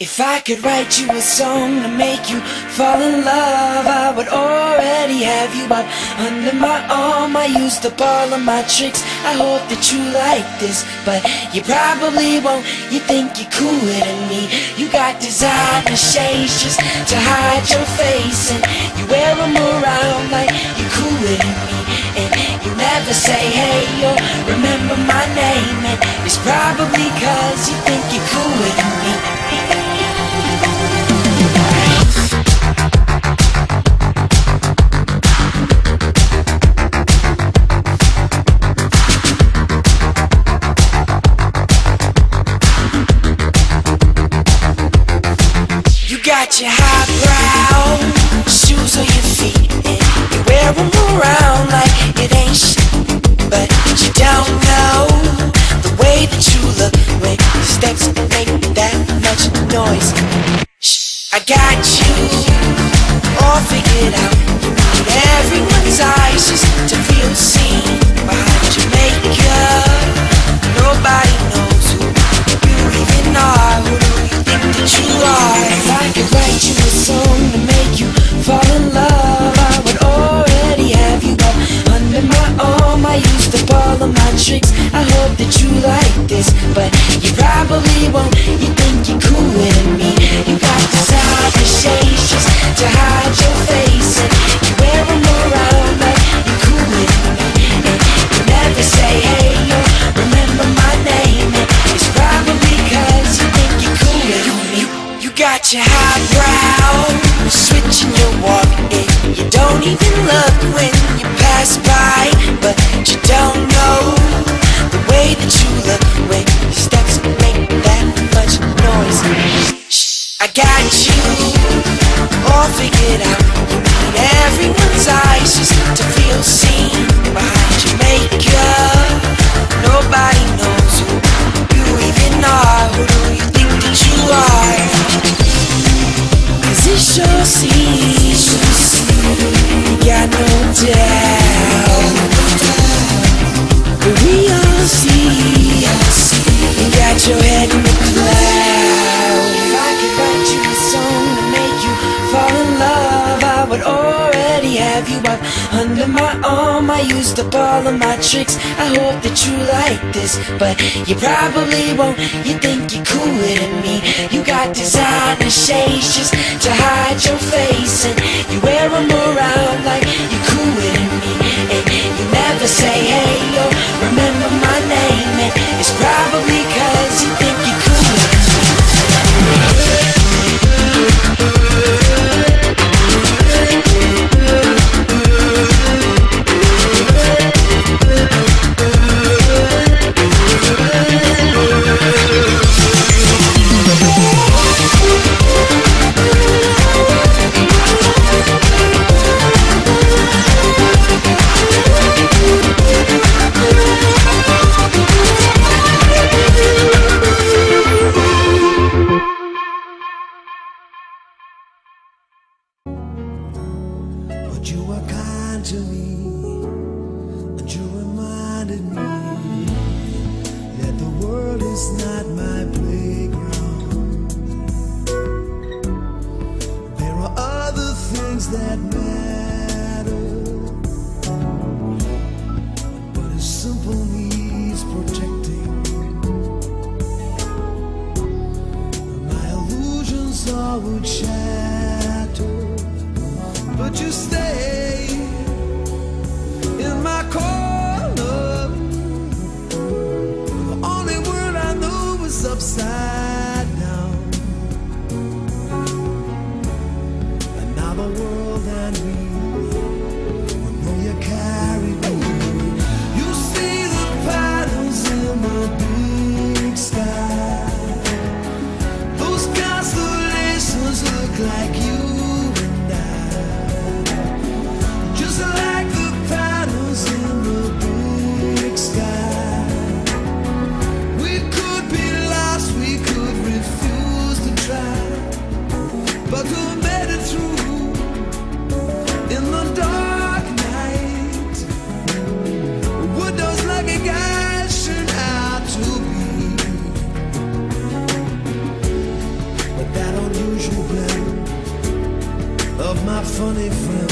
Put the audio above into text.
If I could write you a song to make you fall in love, I would already have you up under my arm. I used up all of my tricks. I hope that you like this, but you probably won't. You think you're cooler than me. You got designer shades just to hide your face, and you wear them around like you're cooler than me. And you never say hey or remember my name, and it's probably cause you think you're cooler than me. I got you. All figured out. This, but you probably won't. You think you're cooler than me. You got designer shades just to hide your face, and you wear them around like you're cooler than me. And you never say hey or remember my name, and it's probably cause you think you're cooler than me. You got your high highbrow switching your walk, and you don't even look when you pass by, but you don't your head in the clouds. If I could write you a song to make you fall in love, I would already have you under my arm. I used up all of my tricks. I hope that you like this, but you probably won't. You think you're cooler than me. You got designer shades just to hide your face, and you wear them around like But you were kind to me, and you reminded me that the world is not my playground. There are other things that matter, but a simple needs protecting. My illusions all would shatter but you stay in my corner. The only I knew was upside down. And now the world and me know you carry me. You see the patterns in the big sky. Those constellations look like you funny friend